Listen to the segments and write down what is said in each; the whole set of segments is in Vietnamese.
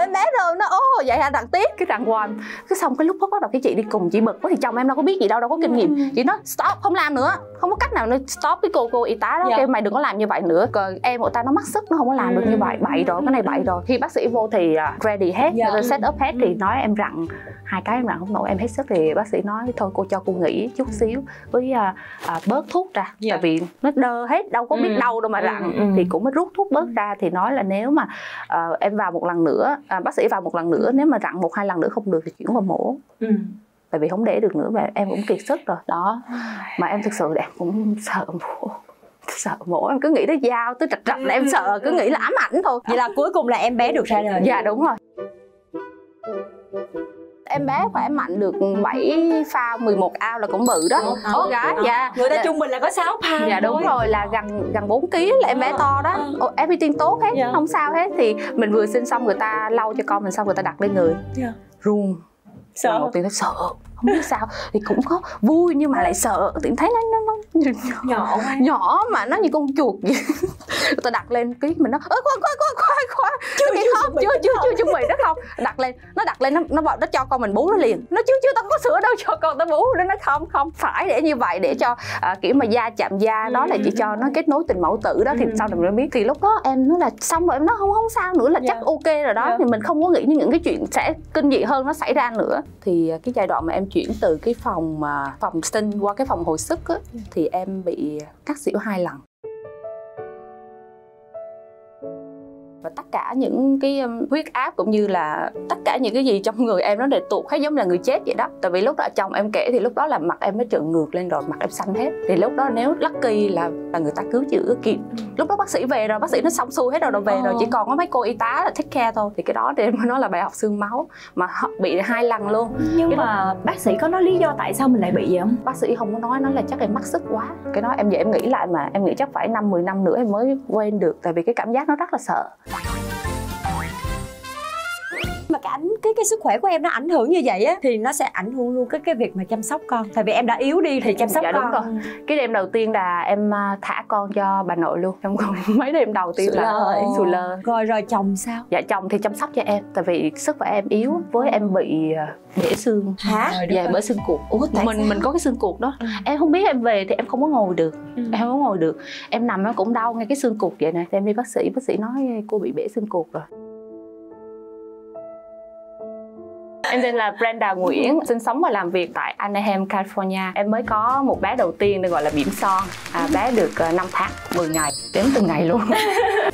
em bé rồi nó ô vậy hả? Đặng tiếp. Cái đặng hoài. Cái xong cái lúc đó bắt đầu cái chị đi cùng chị bực quá thì chồng em đâu có biết gì đâu đâu có kinh nghiệm. Ừ. chị nói stop không làm nữa. Không có cách nào nữa. Stop cái cô cô y tá đó. Dạ. kêu mày đừng có làm như vậy nữa. Còn em của ta nó mắc sức nó không có làm được Ừ. như vậy. Bậy rồi cái này bậy rồi. Khi bác sĩ vô thì à, ready hết Dạ. rồi set up hết thì nói em rặn hai cái em rặn không nổi em hết sức thì bác sĩ nói thôi cô cho cô nghỉ chút xíu với à, à, bớt thuốc ra. Dạ. tại vì nó đơ hết đâu có biết Ừ. đâu đâu mà Ừ, ừ. thì cũng mới rút thuốc bớt ra thì nói là nếu mà à, em vào một lần nữa à, bác sĩ vào một lần nữa nếu mà rặn một hai lần nữa không được thì chuyển vào mổ. Ừ. tại vì không để được nữa và em cũng kiệt sức rồi. Đó. Mà em thực sự là em cũng sợ mổ. Sợ mổ em cứ nghĩ tới dao tới trạch trạch là em sợ cứ nghĩ là ám ảnh thôi. Vậy là cuối cùng là em bé được ra đời. Dạ đúng rồi em bé khỏe mạnh được 7 pha 11 ao là cũng bự đó Ồ, gái dạ người ta Dạ. trung bình là có 6 pound dạ đúng thôi. rồi là gần gần 4 kg là em bé to đó Ồ, everything tốt hết Dạ. không sao hết thì mình vừa sinh xong người ta lau cho con mình xong người ta đặt lên người Dạ. run Sợ. đầu tiên thấy sợ không biết sao thì cũng có vui nhưng mà lại sợ. Thì thấy nó nó, nó nhỏ quá. nhỏ mà nó như con chuột vậy. Ta đặt lên cái mình nó ơ khoan khoan khoan khoan khoan. Chưa chưa không chưa chưa chưa chuẩn bị đó không. Đặt lên nó đặt lên nó nó bảo nó cho con mình bú nó liền. Nó chưa chưa tao có sữa đâu cho con tao bú. Nó nói không không phải để như vậy để cho à, kiểu mà da chạm da đó là chỉ cho nó kết nối tình mẫu tử đó. Thì Ừ. sau này mình mới biết thì lúc đó em nói là xong rồi em nói không không sao nữa là Dạ. chắc ok rồi đó. Dạ. thì mình không có nghĩ những cái chuyện sẽ kinh dị hơn nó xảy ra nữa. Thì à, cái giai đoạn mà em chuyển từ cái phòng mà phòng sinh qua cái phòng hồi sức á, thì em bị cắt xỉu hai lần. Và tất cả những cái um, huyết áp cũng như là tất cả những cái gì trong người em nó đều tụt hết giống là người chết vậy đó. Tại vì lúc đó chồng em kể thì lúc đó là mặt em nó trợn ngược lên rồi mặt em xanh hết. Thì lúc đó nếu lucky là là người ta cứu chữa kịp. Lúc đó bác sĩ về rồi bác sĩ nó xong xuôi hết rồi rồi về rồi. Ờ. chỉ còn có mấy cô y tá là take care thôi. Thì cái đó thì em mới nói là bài học xương máu mà họ bị hai lần luôn. Nhưng mà bác sĩ có nói lý do tại sao mình lại bị vậy không? Bác sĩ không có nói nó là chắc em mắc sức quá. Cái đó em vậy em nghĩ lại mà em nghĩ chắc phải năm 10 năm nữa em mới quên được. Tại vì cái cảm giác nó rất là sợ cái cái sức khỏe của em nó ảnh hưởng như vậy á thì nó sẽ ảnh hưởng luôn cái cái việc mà chăm sóc con. Tại vì em đã yếu đi thì chăm sóc Dạ, con. đúng rồi. cái đêm đầu tiên là em à, thả con cho bà nội luôn. Trong mấy đêm đầu tiên là Lờ. sù lơ. Rồi rồi chồng sao? Dạ chồng thì chăm sóc cho em tại vì sức khỏe em yếu với em bị à, bể xương. Hả? Dạ bể xương cuộc. Ủa, tại mình sao? mình có cái xương cuộc đó. Ừ. em không biết em về thì em không có ngồi được. Ừ. em không có ngồi được. Em nằm nó cũng đau ngay cái xương cuộc vậy nè. Em đi bác sĩ bác sĩ nói cô bị bể xương cuộc rồi Em tên là Brenda Nguyễn, sinh sống và làm việc tại Anaheim, California. Em mới có một bé đầu tiên được gọi là Bỉm Son. À, bé được ờ, 5 tháng, 10 ngày, đếm từng ngày luôn.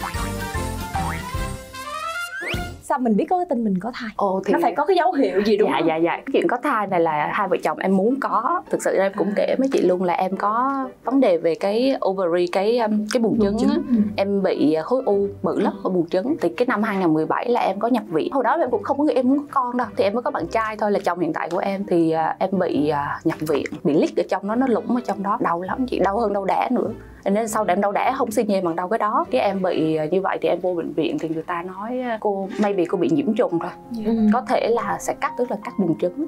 sao mình biết có cái tin mình có thai? Ồ thì nó phải có cái dấu hiệu gì đúng dạ không? dạ dạ. Cái chuyện có thai này là hai vợ chồng em muốn có. Thực sự em cũng kể với chị luôn là em có vấn đề về cái ovary cái um, cái buồng trứng á. Ừ. em bị khối u bự lắm ở buồng trứng. Thì cái năm 2017 là em có nhập viện. Hồi đó em cũng không có nghĩ em muốn có con đâu. Thì em mới có bạn trai thôi là chồng hiện tại của em. Thì à, em bị à, nhập viện. Bị lít ở trong đó nó lủng ở trong đó. Đau lắm chị. Đau hơn đau đẻ nữa nên sau đó em đau đẻ không xi nhê bằng đau cái đó. Cái em bị à, như vậy thì em vô bệnh viện thì người ta nói à, cô maybe cô bị nhiễm trùng rồi. Ừ. có thể là sẽ cắt tức là cắt buồng trứng.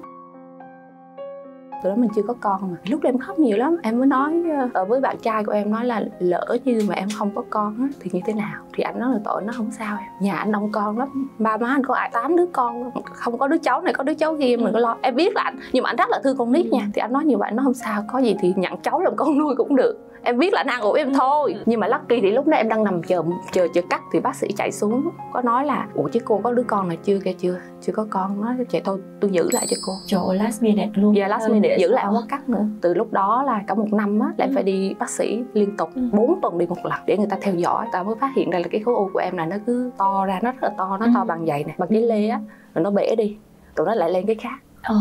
Từ đó mình chưa có con mà. Lúc đó em khóc nhiều lắm. Em mới nói ờ, với bạn trai của em nói là lỡ như mà em không có con á, thì như thế nào? Thì anh nói là tội nó không sao em. Nhà anh đông con lắm. Ba má anh có ai tám đứa con không có đứa cháu này có đứa cháu kia mình có lo. Em biết là anh nhưng mà anh rất là thương con nít nha. Thì anh nói như vậy nó không sao. Có gì thì nhận cháu làm con nuôi cũng được em biết là anh an ủi em thôi. Nhưng mà lucky thì lúc đó em đang nằm chờ chờ chờ cắt thì bác sĩ chạy xuống có nói là ủa chứ cô có đứa con nào chưa kìa chưa chưa có con. Nói chạy thôi tôi giữ lại cho cô. Trời last minute luôn. Dạ last minute giữ lại không có cắt nữa. Từ lúc đó là cả một năm á là em Ừ. phải đi bác sĩ liên tục Ừ. 4 tuần đi một lần để người ta theo dõi. Ta mới phát hiện ra là cái khối u của em là nó cứ to ra Nó rất là to, nó Ừ. to bằng giày này Bằng giấy lê á Rồi nó bể đi. Rồi nó lại lên cái khác ờ,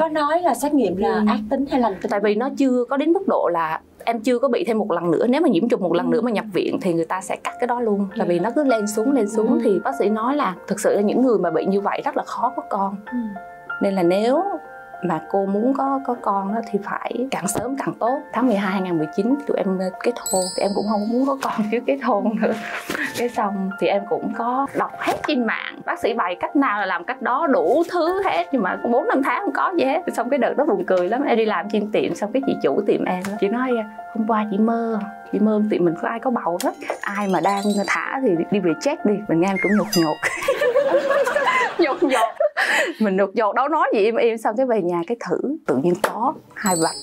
có nói là xét nghiệm là Ừ. ác tính hay lành tính? Tại vì nó chưa có đến mức độ là em chưa có bị thêm một lần nữa. Nếu mà nhiễm trùng một lần nữa mà nhập viện thì người ta sẽ cắt cái đó luôn. Tại vì nó cứ lên xuống lên xuống Ừ. thì bác sĩ nói là thực sự là những người mà bị như vậy rất là khó có con. Ừ. nên là nếu mà cô muốn có có con đó thì phải càng sớm càng tốt. Tháng 12 2019 tụi em ờ, kết hôn thì em cũng không muốn có con trước kết hôn nữa. Cái xong thì em cũng có đọc hết trên mạng, bác sĩ bày cách nào là làm cách đó, đủ thứ hết, nhưng mà bốn năm tháng không có gì hết. Xong cái đợt đó buồn cười lắm, em đi làm trên tiệm, xong cái chị chủ tiệm em đó. chị nói ờ, hôm qua chị mơ chị mơ tiệm mình có ai có bầu hết ai mà đang thả thì đi về check đi. Mình nghe em cũng nhột nhột. Nhột nhột. mình nhột nhột đâu nói gì im im xong cái về nhà cái thử tự nhiên có hai vạch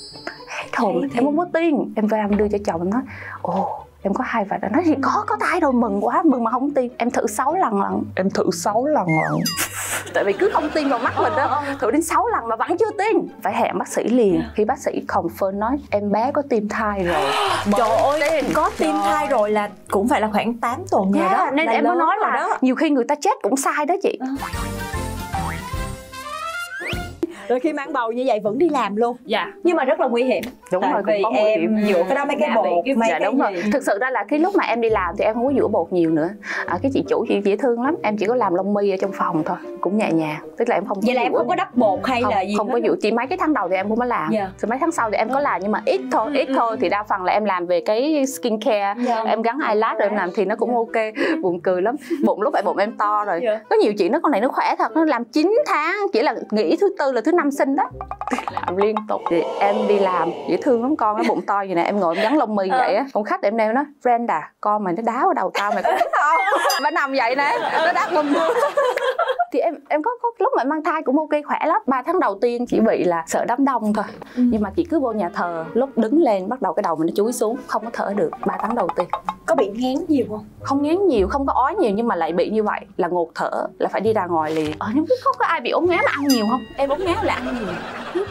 thôi em không có tin. Em về em đưa cho chồng em nói ồ em có hai vạch nói thì có có tay rồi mừng quá mừng mà không tin. Em thử 6 lần lần em thử 6 lần lần tại vì cứ không tin vào mắt mình đó thử đến 6 lần mà vẫn chưa tin. Phải hẹn bác sĩ liền. Khi bác sĩ confirm nói em bé có tim thai rồi. Trời ơi có tim thai rồi là cũng phải là khoảng 8 tuần rồi yeah, đó nên là em mới nói là đó. nhiều khi người ta chết cũng sai đó chị rồi khi mang bầu như vậy vẫn đi làm luôn. Dạ. Nhưng mà rất là nguy hiểm. Đúng Tại rồi vì cũng có nguy hiểm. em dựa cái đó mấy cái Dạ, bột mấy dạ cái đúng rồi. thực sự ra là cái lúc mà em đi làm thì em không có rửa bột nhiều nữa. À, cái chị chủ chị dễ thương lắm. Em chỉ có làm lông mi ở trong phòng thôi cũng nhẹ nhàng. Tức là em không có vậy là em rửa không có đắp bột hay không, là gì không có dụ chỉ mấy cái tháng đầu thì em không có làm. Dạ. rồi mấy tháng sau thì em có làm nhưng mà ít thôi Ừ, ít ừ, thôi ừ. thì đa phần là em làm về cái skin care Dạ. em gắn eyelash rồi em làm thì nó cũng ok. Buồn cười lắm. Bụng lúc vậy bụng em to rồi. Có nhiều chị nó con này nó khỏe thật nó làm 9 tháng chỉ là nghỉ thứ tư là thứ năm sinh đó. Làm liên tục. Thì em đi làm dễ thương lắm con cái bụng to vậy nè em ngồi em gắn lông mi vậy á. Con khách em nêu nó Brenda con mày nó đá vào đầu tao mày có biết không bà nằm vậy nè nó đá lông mi thì em em có, có lúc mà mang thai cũng ok khỏe lắm. Ba tháng đầu tiên chỉ bị là sợ đám đông thôi. Ừ. nhưng mà chị cứ vô nhà thờ lúc đứng lên bắt đầu cái đầu mình nó chúi xuống không có thở được ba tháng đầu tiên có bị ngán nhiều không? Không ngán nhiều không có ói nhiều nhưng mà lại bị như vậy là ngột thở là phải đi ra ngoài liền. Ờ nhưng biết có, có ai bị ốm ngán mà ăn nhiều không? Em ốm ngán là ăn nhiều.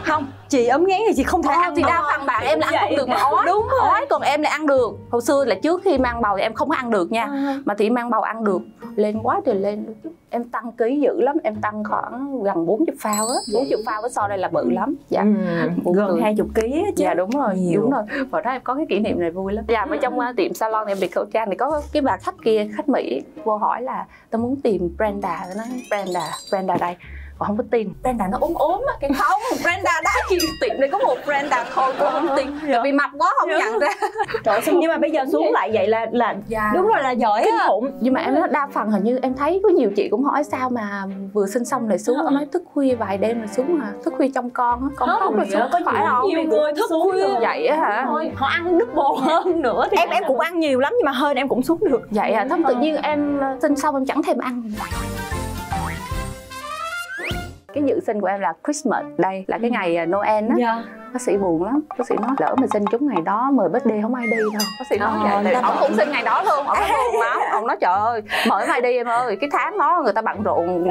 Không chị ấm ngán thì chị không thể Ờ, ăn thì đa phần bạn em là ăn không được mà ói. Đúng rồi. Ói còn em lại ăn được. Hồi xưa là trước khi mang bầu thì em không có ăn được nha. À. mà thì mang bầu ăn được lên quá trời lên em tăng ký dữ lắm em tăng khoảng gần 40 phao á. 40 phao với so đây là bự lắm. Dạ. Buồn gần hai chục ký chứ. Dạ đúng rồi Nhiều. đúng rồi. Và đó em có cái kỷ niệm này vui lắm. Dạ ở trong uh, tiệm salon em bị khẩu trang thì có cái bà khách kia khách mỹ vô hỏi là tao muốn tìm Brenda. Nói Brenda Brenda đây. Còn không có tin. Brenda nó ốm ốm á cái không Brenda thì tiệm này có một Brenda thôi tôi không tin tại vì mập quá không nhận ra. Trời ơi, nhưng mà bây giờ xuống lại vậy là là dạ. đúng rồi là giỏi kinh khủng. Nhưng mà em nói đa phần hình như em thấy có nhiều chị cũng hỏi sao mà vừa sinh xong lại xuống em nói thức khuya vài đêm rồi xuống à thức khuya trong con á con khóc rồi xuống có phải không? nhiều người thức khuya. vậy á hả? Họ ăn double hơn nữa thì em em cũng ăn nhiều lắm nhưng mà hơn em cũng xuống được. Vậy à thấm tự nhiên em ờ, sinh xong em chẳng thèm ăn cái dự sinh của em là Christmas đây là cái ngày ờ, Noel á. Dạ bác sĩ buồn lắm. Bác sĩ nói lỡ mình sinh trúng ngày đó mời birthday không ai đi đâu. Bác sĩ nói Ờ, vậy Tại ông cũng sinh ngày đó luôn ông nói buồn lắm. Ông nói trời ơi mời không ai đi em ơi cái tháng đó người ta bận rộn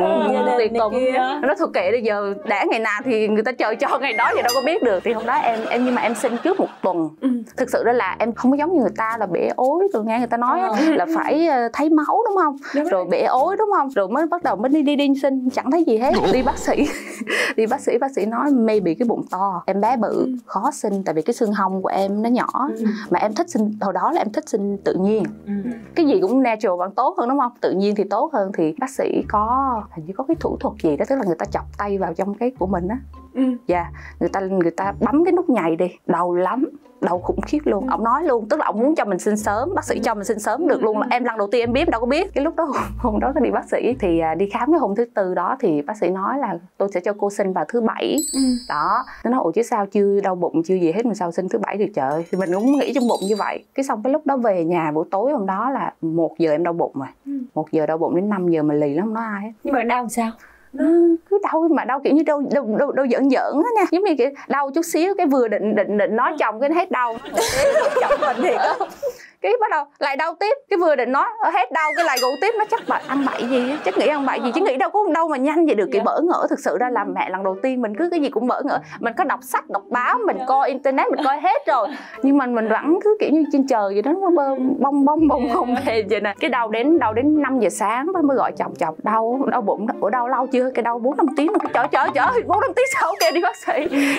đình tiệc tùng. nó thôi kệ bây giờ đã ngày nào thì người ta chờ cho ngày đó thì đâu có biết được. Thì hôm đó em em nhưng mà em sinh trước một tuần. Ừ. thực sự đó là em không có giống như người ta là bể ối rồi nghe người ta nói á, là phải ờ, thấy máu đúng không? Đúng rồi. Bể ối đúng không? Rồi mới bắt đầu mới đi đi đi sinh chẳng thấy gì hết. Đi bác sĩ. Đi bác sĩ bác sĩ nói maybe cái bụng to. Em bé bự khó sinh tại vì cái xương hông của em nó nhỏ mà em thích sinh hồi đó là em thích sinh tự nhiên. Cái gì cũng natural vẫn tốt hơn đúng không? Tự nhiên thì tốt hơn thì bác sĩ có hình như có cái thủ thuật gì đó tức là người ta chọc tay vào trong cái của mình á Ừ. dạ người ta người ta bấm cái nút nhầy đi. Đau lắm đau khủng khiếp luôn. Ông nói luôn tức là ông muốn cho mình sinh sớm bác sĩ cho mình sinh sớm được luôn là em lần đầu tiên em biết em đâu có biết. Cái lúc đó hôm đó đi bác sĩ thì à, đi khám cái hôm thứ tư đó thì bác sĩ nói là tôi sẽ cho cô sinh vào thứ bảy. Đó. Nó nói ủa chứ sao chưa đau bụng chưa gì hết mà sao sinh thứ bảy được trời? Thì mình cũng nghĩ trong bụng như vậy. Cái xong cái lúc đó về nhà buổi tối hôm đó là một giờ em đau bụng rồi. Ừ. một giờ đau bụng đến 5 giờ mà lì lắm nói ai hết. Nhưng mà đau sao nó cứ đau mà đau kiểu như đau đau đau, đau giỡn giỡn á nha. Giống như kiểu đau chút xíu cái vừa định định định nói chồng cái nó hết đau chồng mình thiệt á cái bắt đầu lại đau tiếp cái vừa định nói "Ờ, hết đau cái lại gục tiếp. Nó chắc bà ăn bậy gì chắc nghĩ ăn bậy gì? Chứ nghĩ đâu có đâu mà nhanh vậy được. Cái bỡ ngỡ thực sự ra làm mẹ lần đầu tiên mình cứ cái gì cũng bỡ ngỡ. Mình có đọc sách đọc báo mình coi internet mình coi hết rồi. Nhưng mà mình vẫn cứ kiểu như trên trời vậy đó nó bơ bong bong bong bong về vậy nè. Cái đau đến đau đến 5 giờ sáng mới gọi chồng chồng đau đau bụng ở đau lâu chưa? Cái đau bốn năm tiếng rồi trời trời trời bốn năm tiếng sau kêu đi bác sĩ.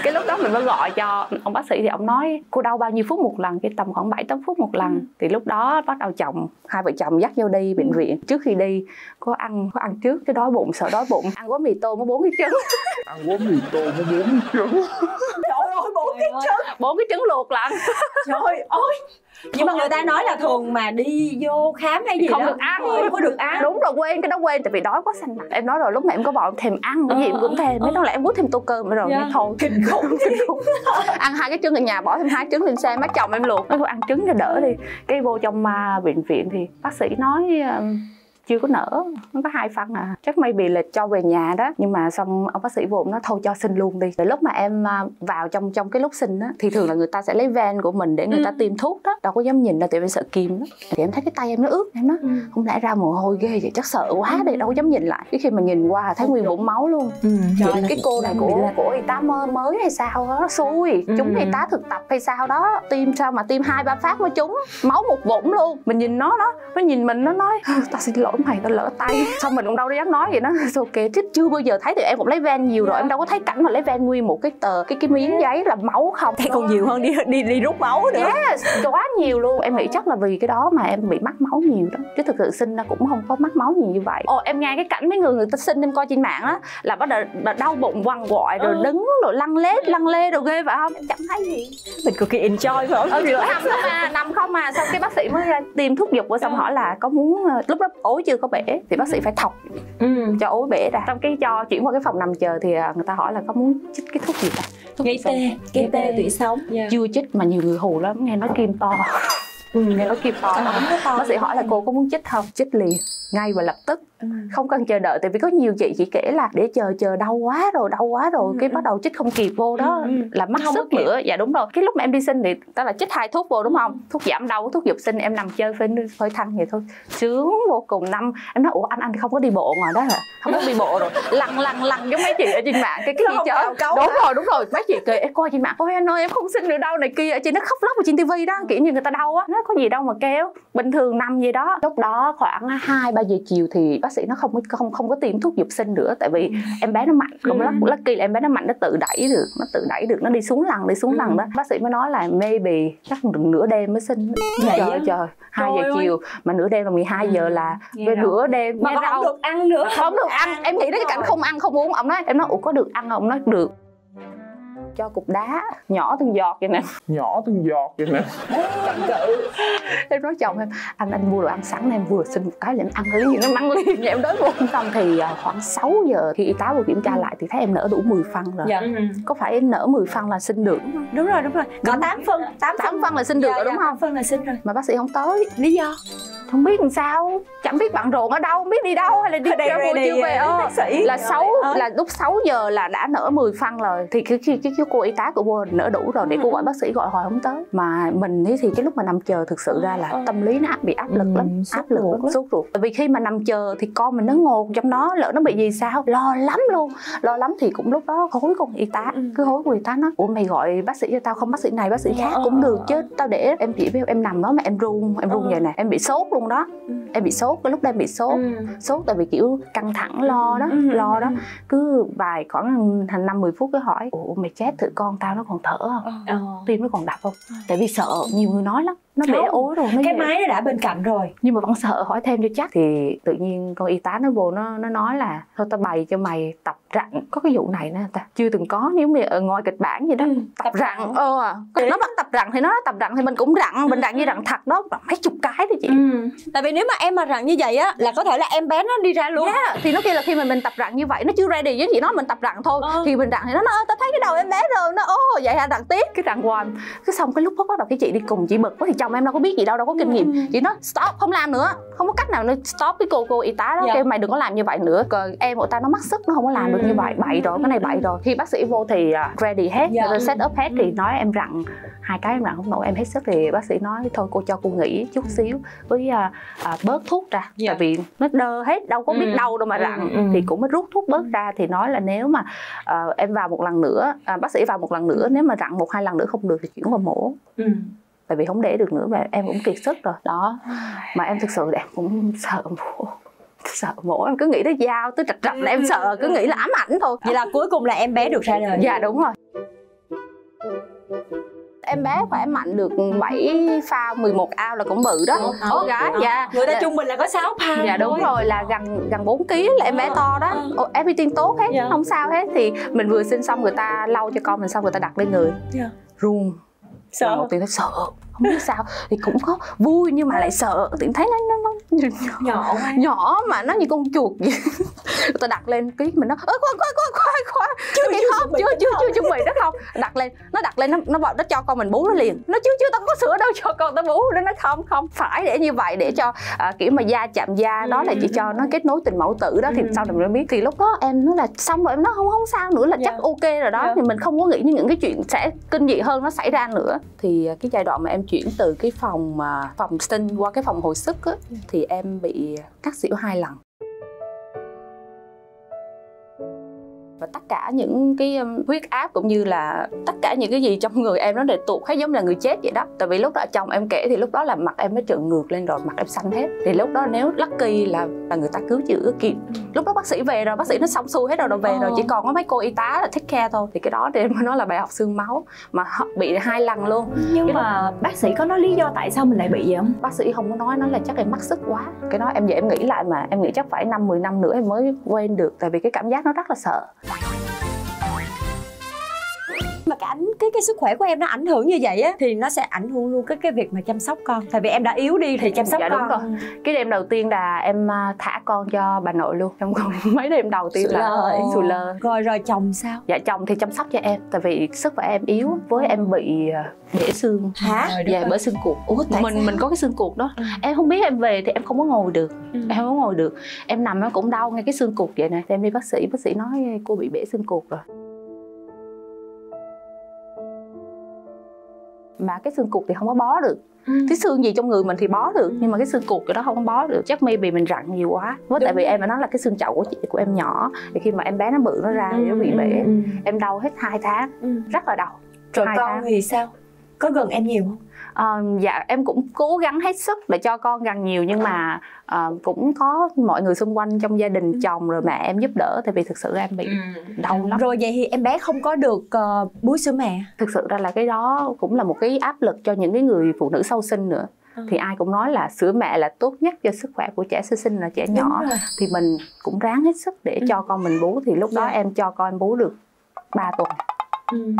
Cái lúc đó mình mới gọi cho ông bác sĩ thì ông nói cô đau bao nhiêu phút một lần? Cái tầm khoảng bảy tám phút một lần thì lúc đó bắt đầu chồng hai vợ chồng dắt nhau đi bệnh viện. Trước khi đi có ăn có ăn trước cái đói bụng sợ đói bụng. Ăn gói mì tôm có bốn cái trứng. Ăn quá mì tôm có bốn trứng. trời ơi bốn cái trứng. bốn cái trứng luộc lận. Trời ơi. Nhưng mà người ta nói là thường mà đi vô khám hay gì không đó. được ăn. không có được ăn. Đúng rồi quên cái đó quên tại vì đói quá xanh mặt em nói rồi lúc mà em có bọn thèm ăn cái gì em cũng thèm. Mấy ờ. đó là em muốn thêm tô cơm rồi. Yeah. thôi kinh khủng kinh khủng. Ăn hai cái trứng ở nhà bỏ thêm hai trứng lên xe má chồng em luộc. Nó ăn trứng cho đỡ đi. Cái vô trong à, bệnh viện thì bác sĩ nói à, chưa có nở nó có hai phân à. Chắc may bị là cho về nhà đó nhưng mà xong ông bác sĩ vô nó thôi cho sinh luôn đi. Rồi lúc mà em à, vào trong trong cái lúc sinh á thì thường là người ta sẽ lấy ven của mình để người ta Ừ. tiêm thuốc đó. Đâu có dám nhìn đâu tại vì sợ kim đó thì em thấy cái tay em nó ướt em nói Ừ. không lẽ ra mồ hôi ghê vậy? Chắc sợ quá đi. Đâu có dám nhìn lại. Cái khi mà nhìn qua thấy nguyên vũng máu luôn. Ừ. Vậy cái cô này của của y tá mơ mới hay sao đó xui. Ừ. chúng y tá thực tập hay sao đó tiêm sao mà tiêm hai ba phát mới trúng. Máu một vũng luôn. Mình nhìn nó nó nó nhìn mình nó nói tao xin lỗi mày tao lỡ tay. Xong mình cũng đâu dám nói vậy nó ok chứ chưa bao giờ thấy thì em cũng lấy ven nhiều rồi. Em đâu có thấy cảnh mà lấy ven nguyên một cái tờ cái cái miếng giấy là máu không. Thấy còn nhiều hơn đi đi đi rút máu nữa. Yes, quá nhiều luôn. Em nghĩ chắc là vì cái đó mà em bị mắc máu nhiều đó. Chứ thực sự sinh ra cũng không có mắc máu nhiều như vậy. Ồ em nghe cái cảnh mấy người người ta sinh em coi trên mạng á Là bắt đầu đau bụng quằn quại rồi Ừ. đứng rồi lăn lết lăn lê rồi ghê phải không? Em chẳng thấy gì. Mình cực kỳ enjoy phải không? Ừ, nằm không à, nằm không à. Xong cái bác sĩ mới ra tiêm thuốc dục rồi xong hỏi là có muốn ờ, Lúc đó ối chưa có bể Thì bác sĩ phải thọc ừ. cho ối bể ra. Xong cái cho chuyển qua cái phòng nằm chờ thì à, người ta hỏi là có muốn chích cái thuốc gì ta? Thuốc gây tê gây tê tủy sống. Chưa chích mà nhiều người hù lắm nghe nói kim to. Ừ. nghe nói kim to. Lắm to bác sĩ hỏi là cô có muốn chích không? Chích liền ngay và lập tức. Ừ. không cần chờ đợi tại vì có nhiều chị chỉ kể là để chờ chờ đau quá rồi đau quá rồi. Ừ, cái ừ. bắt đầu chích không kịp vô đó Ừ, ừ. là mất Không sức nữa dạ đúng rồi. Cái lúc mà em đi sinh thì ta là chích hai thuốc vô đúng không? Thuốc giảm đau thuốc dục sinh em nằm chơi phơi phơi thăng vậy thôi. Sướng vô cùng. Năm em nói ủa anh anh không có đi bộ ngoài đó hả? Không có đi bộ rồi. Lăn lăn lăn giống mấy chị ở trên mạng cái cái gì cấu đúng rồi đúng rồi. Mấy chị kể em coi trên mạng ôi anh ơi em không sinh được đâu này kia. Chị nó khóc lóc ở trên tivi đó kiểu như người ta đau á. Nó có gì đâu mà kêu bình thường nằm gì đó. Lúc đó khoảng hai ba giờ chiều thì bác sĩ nó không có không không có tiêm thuốc dục sinh nữa. Tại vì em bé nó mạnh không Ừ. lắc lucky là em bé nó mạnh nó tự đẩy được nó tự đẩy được nó đi xuống lăn đi xuống Ừ. lăn đó. Bác sĩ mới nói là maybe chắc được nửa đêm mới sinh. Vậy trời á? trời hai giờ ơi. chiều mà nửa đêm là 12 giờ Ừ. là về nửa đêm. Mà không được ăn nữa. Không được ăn. Em nghĩ đến cái cảnh không ăn không uống. Ông nói em nói ủa có được ăn không? Ông nói được cho cục đá nhỏ từng giọt vậy nè. Nhỏ từng giọt vậy nè. Em nói chồng em anh anh mua đồ ăn sẵn em vừa xin một cái là em ăn liền nó ăn liền vậy em đói bụng xong thì à, khoảng 6 giờ khi y tá vô kiểm tra lại thì thấy em nở đủ 10 phân rồi. Dạ. Có phải nở 10 phân là sinh được đúng không? Đúng rồi đúng rồi. Có 8 phân 8 8 phân. là sinh được rồi đúng không? phân là sinh rồi. Mà bác sĩ không tới. Lý do? Không biết làm sao. Chẳng biết bận rộn ở đâu không biết đi đâu hay là đi đây chưa về. ờ, sĩ. là 6 Ờ. là lúc 6 giờ là đã nở 10 phân rồi. Thì khi khi cái, cái cô y tá của cô nở đủ rồi để cô Ừ. gọi bác sĩ gọi hoài không tới. Mà mình thì cái lúc mà nằm chờ thực sự ra là Ờ. tâm lý nó bị áp lực Ừ, lắm áp lực lắm sốt ruột. Tại vì khi mà nằm chờ thì con mình nó ngột trong đó lỡ nó bị gì sao lo lắm luôn. Lo lắm thì cũng lúc đó hối con y tá Ừ. cứ hối con y tá nói ủa mày gọi bác sĩ cho tao không? Bác sĩ này bác sĩ khác Ờ, cũng được chứ. Tao để em chỉ biết em nằm đó mà em run em run vậy nè. Em bị sốt luôn đó. Ừ. em bị sốt cái lúc đó em bị sốt. Ừ. sốt tại vì kiểu căng thẳng lo đó Ừ, ừ, lo đó. Ừ. cứ vài khoảng thành năm mười phút cứ hỏi ủa mày chết thử con tao nó còn thở không? Ờ. tim nó còn đập không? Tại vì sợ nhiều người nói lắm nó Không. ối rồi nó cái vậy. máy nó đã bên cạnh rồi nhưng mà vẫn sợ hỏi thêm cho chắc thì tự nhiên con y tá nó vô nó nó nói là thôi tao bày cho mày tập rặn có cái vụ này nè ta chưa từng có nếu mà ở ngoài kịch bản gì đó Ừ, tập, tập rặn rặn. ờ nó bắt tập rặn thì nó nói tập rặn thì mình cũng rặn mình rặn như rặn thật đó mấy chục cái đó chị ừ. tại vì nếu mà em mà rằng như vậy á là có thể là em bé nó đi ra luôn Yeah, thì nó kêu là khi mà mình tập rặn như vậy nó chưa ready với chị nó mình tập rặn thôi Ờ. thì mình rặn thì nó nói "Ơ, tao thấy cái đầu em bé rồi nó ô vậy hả rặn tiếp cái rặn hoài cái xong cái lúc đó bắt đầu cái chị đi cùng chị bực quá thì chồng em đâu có biết gì đâu đâu có kinh nghiệm Ừ. chị nói stop không làm nữa không có cách nào nữa stop cái cô cô y tá đó Dạ. kêu mày đừng có làm như vậy nữa còn em của ta nó mắc sức nó không có làm được Ừ. như vậy bậy rồi cái này bậy rồi khi bác sĩ vô thì à, ready hết Dạ. rồi set up hết Ừ. thì nói em rặn hai cái em rặn không nổi em hết sức thì bác sĩ nói thôi cô cho cô nghỉ chút xíu với à, à, bớt thuốc ra Dạ. tại vì nó đơ hết đâu có biết Ừ. đâu đâu mà Ừ, ừ. thì cũng mới rút thuốc bớt ra thì nói là nếu mà ờ, em vào một lần nữa à, bác sĩ vào một lần nữa nếu mà rặn một hai lần nữa không được thì chuyển qua mổ ừ. Tại vì không để được nữa và em cũng kiệt sức rồi. Đó. Mà em thực sự là em cũng sợ mổ sợ mổ em cứ nghĩ tới dao tới trạch trạch là em sợ. Cứ nghĩ là ám ảnh thôi. Vậy là cuối cùng là em bé được ra đời. Dạ đúng rồi. Em bé khỏe mạnh được 7 phao 11 ao là cũng bự đó. Ờ, gái dạ. Người ta Dạ. trung bình là có 6 pound dạ đúng thôi. rồi. Là gần gần 4 kg là em bé to đó. Ồ, everything tốt hết Dạ. không sao hết. Thì mình vừa sinh xong người ta lau cho con mình xong người ta đặt lên người. Dạ. run sợ một tiếng thấy sợ không biết sao. Thì cũng có vui nhưng mà lại sợ. Thì thấy nó, nó nhỏ, nhỏ quá nhỏ mà nó như con chuột vậy. Ta đặt lên cái mình nó ơ khoan khoan khoan khoan khoan. Chưa cái khóc chưa chưa chưa chuẩn bị nó không. Đặt lên nó đặt lên nó nó bảo nó cho con mình bú nó liền. Nó chưa chưa tao có sữa đâu cho con tao bú. Nó nói không không phải để như vậy để cho à, kiểu mà da chạm da đó là chỉ cho nó kết nối tình mẫu tử đó. Thì sau này mới biết thì lúc đó em nói là xong rồi em nói không không sao nữa là chắc Dạ. ok rồi đó. Dạ. thì mình không có nghĩ những cái chuyện sẽ kinh dị hơn nó xảy ra nữa. Thì à, cái giai đoạn mà em chuyển từ cái phòng mà phòng sinh qua cái phòng hồi sức á, thì thì em bị cắt xỉu hai lần. Và tất cả những cái um, huyết áp cũng như là tất cả những cái gì trong người em nó đều tụt hết giống là người chết vậy đó. Tại vì lúc đó chồng em kể thì lúc đó là mặt em nó trợn ngược lên rồi mặt em xanh hết. Thì lúc đó nếu lucky là là người ta cứu chữa kịp. Lúc đó bác sĩ về rồi bác sĩ nó xong xuôi hết rồi rồi về rồi Ờ. chỉ còn có mấy cô y tá là take care thôi. Thì cái đó thì em mới nói là bài học xương máu mà họ bị hai lần luôn. Nhưng Cái đó- mà bác sĩ có nói lý do tại sao mình lại bị vậy không? Bác sĩ không có nói nó là chắc em mắc sức quá. Cái đó em giờ em nghĩ lại mà em nghĩ chắc phải năm 10 năm nữa em mới quên được. Tại vì cái cảm giác nó rất là sợ mà cái sức khỏe của em nó ảnh hưởng như vậy á thì nó sẽ ảnh hưởng luôn cái cái việc mà chăm sóc con. Tại vì em đã yếu đi thì chăm sóc Dạ, con. đúng rồi. cái đêm đầu tiên là em à, thả con cho bà nội luôn. Trong mấy đêm đầu tiên Sụi là lơ. sùi lơ. Rồi rồi chồng sao? Dạ chồng thì chăm sóc cho em tại vì sức khỏe em yếu với em bị à, bể xương. Hả? Dạ bể xương cuộc Ủa, tại mình sao? mình có cái xương cuộc đó. Ừ. em không biết em về thì em không có ngồi được. Ừ. em không có ngồi được. Em nằm em cũng đau ngay cái xương cuộc vậy nè. Em đi bác sĩ bác sĩ nói cô bị bể xương cuộc rồi mà cái xương cuộc thì không có bó được. Cái xương gì trong người mình thì bó được nhưng mà cái xương cuộc cái đó không có bó được. Chắc maybe mình rặn nhiều quá. Với tại vì em đã nói là cái xương chậu của chị của em nhỏ thì khi mà em bé nó bự nó ra thì nó bị bể. Ừ. em đau hết hai tháng Ừ. rất là đau. Rồi Hai con tháng. thì sao? Có gần em nhiều không Ờ, dạ em cũng cố gắng hết sức để cho con gần nhiều nhưng mà ờ, cũng có mọi người xung quanh trong gia đình chồng rồi mẹ em giúp đỡ tại vì thực sự em bị đau lắm rồi vậy thì em bé không có được uh, bú sữa mẹ thực sự ra là cái đó cũng là một cái áp lực cho những cái người phụ nữ sau sinh nữa Ừ. thì ai cũng nói là sữa mẹ là tốt nhất cho sức khỏe của trẻ sơ sinh là trẻ nhỏ rồi. thì mình cũng ráng hết sức để Ừ. cho con mình bú thì lúc đó Dạ. em cho con em bú được 3 tuần Ừ.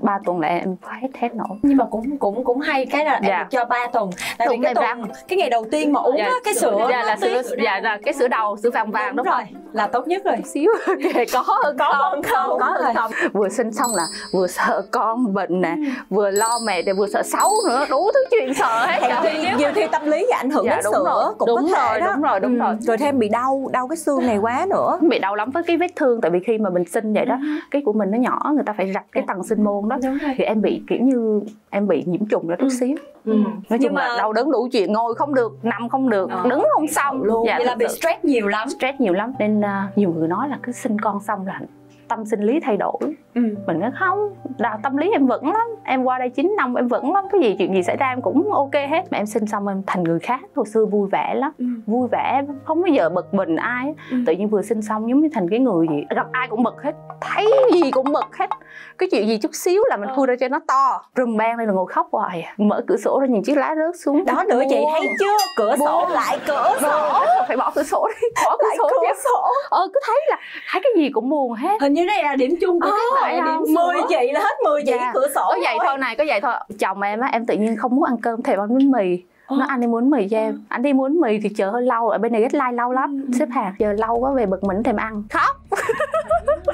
3 tuần là em hết hết nổi nhưng mà cũng cũng cũng hay cái là em Dạ. được cho 3 tuần tại vì Đúng, cái tuần cái ngày đầu tiên mà uống Dạ, á, cái sữa dạ là sữa tí- dạ là cái sữa đầu sữa vàng vàng đúng đúng rồi là tốt nhất rồi xíu có hơn Có không hơn không, có đúng hơn rồi. không vừa sinh xong là vừa sợ con bệnh nè vừa lo mẹ để vừa sợ xấu nữa đủ thứ chuyện sợ hết chi nhiều khi tâm lý và ảnh hưởng Dạ, đến sữa rồi. cũng Đúng có thể rồi, đó đúng rồi, đúng Ừ. rồi. rồi thêm bị đau đau cái xương này quá nữa bị đau lắm với cái vết thương tại vì khi mà mình sinh vậy đó cái của mình nó nhỏ người ta phải rạch cái tầng sinh môn đó thì em bị kiểu như em bị nhiễm trùng đó chút xíu. Ừ. nói Nhưng chung mà- là đau đớn đủ chuyện ngồi không được nằm không được Ờ. đứng không xong. Luôn. dạ, vậy là bị stress nhiều lắm. Stress nhiều lắm. Nên à, nhiều người nói là cứ sinh con xong là tâm sinh lý thay đổi. Ừ. mình nói không là tâm lý em vững lắm em qua đây 9 năm em vững lắm cái gì chuyện gì xảy ra em cũng ok hết. Mà em sinh xong em thành người khác hồi xưa vui vẻ lắm Ừ. vui vẻ không bao giờ bực mình ai Ừ. tự nhiên vừa sinh xong giống như thành cái người gì gặp ai cũng bực hết thấy gì cũng bực hết. Cái chuyện gì chút xíu là mình Ờ. khui ra cho nó to. Rùm bang lên là ngồi khóc hoài mở cửa sổ ra nhìn chiếc lá rớt xuống. Đó nữa chị thấy chưa? Cửa sổ lại cửa sổ. phải bỏ cửa sổ đi bỏ cửa lại sổ cửa sổ. Ờ cứ thấy là thấy cái gì cũng buồn hết. Hình như đây là điểm chung của Ờ, các bạn điểm mười chị là hết mười chị Dạ. cửa sổ có vậy thôi. này có vậy thôi. Chồng em á em tự nhiên không muốn ăn cơm thèm ăn bánh mì. Ờ. nó anh đi muốn mì cho em. Anh đi muốn mì thì chờ hơi lâu ở bên này deadline lâu lắm. Ừ. xếp hàng chờ lâu quá về bực mình thèm ăn. Khóc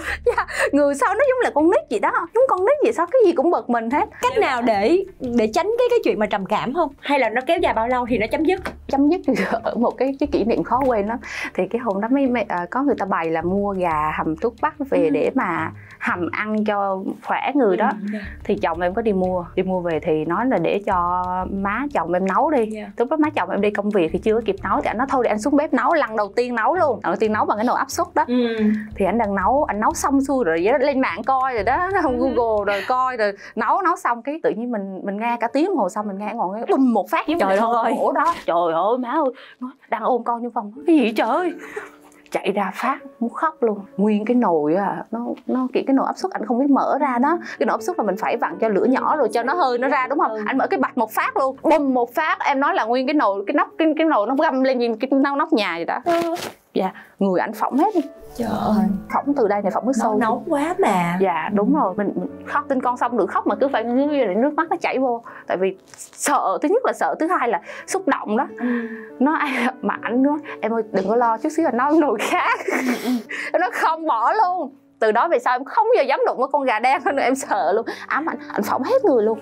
dạ, người sao nó giống là con nít vậy đó giống con nít vậy sao cái gì cũng bực mình hết. Cách nào để để tránh cái cái chuyện mà trầm cảm không? Hay là nó kéo dài bao lâu thì nó chấm dứt? Chấm dứt ở một cái cái kỷ niệm khó quên lắm. Thì cái hôm đó mấy, mấy à, có người ta bày là mua gà hầm thuốc bắc về Ừ. để mà hầm ăn cho khỏe người đó. Thì chồng em có đi mua đi mua về thì nói là để cho má chồng em nấu đi. Dạ. lúc đó má chồng em đi công việc thì chưa kịp nấu thì anh nói thôi để anh xuống bếp nấu lần đầu tiên nấu luôn. Lần đầu tiên nấu bằng cái nồi áp suất đó. Ừ. thì anh đang nấu anh nấu xong xuôi rồi lên mạng coi rồi đó Ừ. google rồi coi rồi nấu nấu xong cái tự nhiên mình mình nghe cả tiếng hồ sau mình nghe ngồi nghe bùm một phát Trời ơi. ổ đó. Trời ơi má ơi nói, đang ôm con trong phòng cái gì trời? Ơi chạy ra phát muốn khóc luôn. Nguyên cái nồi à nó nó kiểu cái nồi áp suất anh không biết mở ra đó. Cái nồi áp suất là mình phải vặn cho lửa nhỏ rồi cho nó hơi nó ra đúng không? Anh mở cái bạch một phát luôn bùm một phát. Em nói là nguyên cái nồi cái nóc cái, cái nồi nó găm lên nhìn cái nóc nóc nhà vậy đó dạ. Người ảnh phỏng hết trời ơi. phỏng từ đây này phỏng nước sôi nóng quá mà. Dạ đúng rồi. Mình, mình khóc tin con xong được khóc mà cứ phải như vậy nước mắt nó chảy vô. Tại vì sợ thứ nhất là sợ thứ hai là xúc động đó. Nó ai mà ảnh nói em ơi đừng có lo chút xíu là nấu nồi khác. Nó không bỏ luôn. Từ đó về sau em không bao giờ dám đụng với con gà đen nữa em sợ luôn. Ám ảnh ảnh phỏng hết người luôn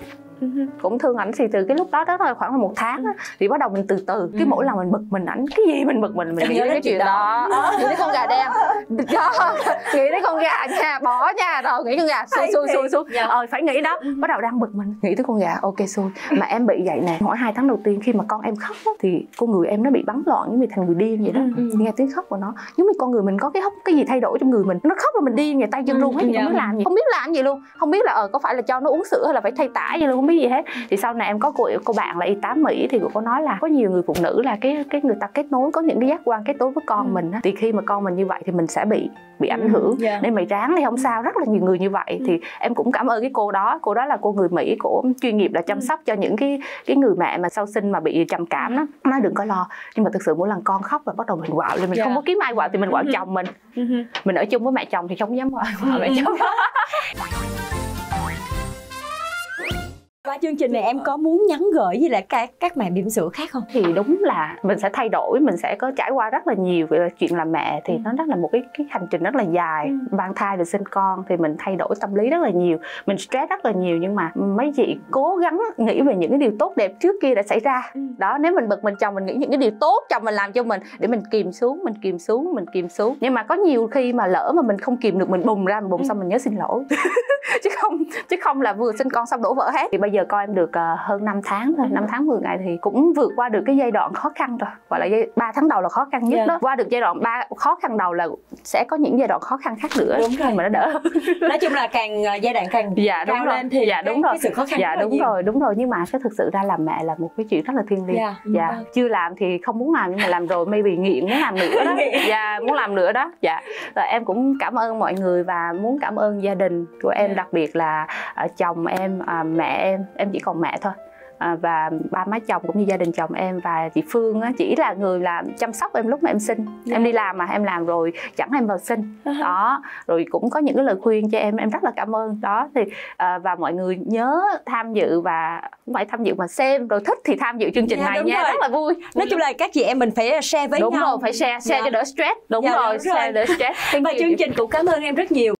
cũng thương ảnh thì từ cái lúc đó đó là khoảng là một tháng á, thì bắt đầu mình từ từ cái mỗi lần mình bực mình ảnh cái gì mình bực mình mình nghĩ đến cái chuyện đó. nghĩ đến con gà đen. Đó nghĩ đến con gà nha bỏ nha rồi nghĩ con gà xui xui xui xui. Dạ. ờ phải nghĩ đó bắt đầu đang bực mình nghĩ tới con gà ok xui. Mà em bị vậy nè mỗi hai tháng đầu tiên khi mà con em khóc á, thì con người em nó bị bắn loạn giống như thành người điên vậy đó. Nghe tiếng khóc của nó giống như con người mình có cái hốc cái gì thay đổi trong người mình nó khóc là mình điên vậy tay chân run hết dạ. không biết làm gì không biết làm gì luôn. Không biết là ờ có phải là cho nó uống sữa hay là phải thay tả gì luôn không biết gì hết. Thì sau này em có cô cô bạn là y tá mỹ thì cô có nói là có nhiều người phụ nữ là cái cái người ta kết nối có những cái giác quan kết nối với con mình á thì khi mà con mình như vậy thì mình sẽ bị bị ảnh hưởng. dạ. nên mày ráng thì không sao rất là nhiều người như vậy. Thì em cũng cảm ơn cái cô đó cô đó là cô người mỹ cổ chuyên nghiệp là chăm sóc cho những cái cái người mẹ mà sau sinh mà bị trầm cảm đó nói đừng có lo nhưng mà thực sự mỗi lần con khóc là bắt đầu mình quạo lên mình Dạ. không có kiếm ai quạo thì mình quạo chồng mình. Mình ở chung với mẹ chồng thì không dám quạo quạo mẹ chồng qua chương trình này em có muốn nhắn gửi với lại các các mẹ bỉm sữa khác không? Thì đúng là mình sẽ thay đổi mình sẽ có trải qua rất là nhiều về chuyện làm mẹ thì nó rất là một cái cái hành trình rất là dài. Mang thai rồi sinh con thì mình thay đổi tâm lý rất là nhiều mình stress rất là nhiều nhưng mà mấy chị cố gắng nghĩ về những cái điều tốt đẹp trước kia đã xảy ra. Đó nếu mình bực mình chồng mình nghĩ những cái điều tốt chồng mình làm cho mình để mình kìm xuống mình kìm xuống mình kìm xuống. Nhưng mà có nhiều khi mà lỡ mà mình không kìm được mình bùng ra mình bùng xong mình nhớ xin lỗi chứ không chứ không là vừa sinh con xong đổ vỡ hết. Thì bây giờ coi em được ờ, hơn 5 tháng rồi 5 tháng 10 ngày thì cũng vượt qua được cái giai đoạn khó khăn rồi. Gọi là giai 3 tháng đầu là khó khăn nhất Dạ. đó. Qua được giai đoạn ba khó khăn đầu là sẽ có những giai đoạn khó khăn khác nữa. Đúng rồi. mà nó đỡ. Nói chung là càng ờ, giai đoạn càng dạ cao rồi. lên thì dạ cái- đúng rồi. cái sự khó khăn dạ đúng nhiều. rồi đúng rồi. Nhưng mà cái thực sự ra làm mẹ là một cái chuyện rất là thiêng liêng. Dạ. dạ chưa làm thì không muốn làm nhưng mà làm rồi maybe nghiện muốn làm nữa đó. Dạ muốn làm nữa đó. Dạ. Rồi em cũng cảm ơn mọi người và muốn cảm ơn gia đình của em Dạ. Đặc biệt là à, chồng em à, mẹ em em chỉ còn mẹ thôi. À, và ba má chồng cũng như gia đình chồng em và chị Phương á, chỉ là người làm chăm sóc em lúc mà em sinh. Dạ. em đi làm mà em làm rồi chẳng em vào sinh. Đó rồi cũng có những cái lời khuyên cho em em rất là cảm ơn. Đó thì à, và mọi người nhớ tham dự và không phải tham dự mà xem rồi thích thì tham dự chương trình Dạ, này đúng nha rồi. rất là vui. Nói chung là các chị em mình phải share với đúng nhau. rồi phải share share Dạ. cho đỡ stress. Đúng Dạ, rồi đúng rồi. share đỡ stress. Thank và chương trình cũng cảm ơn em rất nhiều